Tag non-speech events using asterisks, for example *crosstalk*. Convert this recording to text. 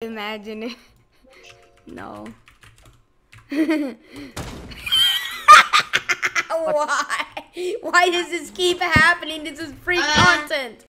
Imagine it. *laughs* No. *laughs* Why? Why does this keep happening? This is free uh. content.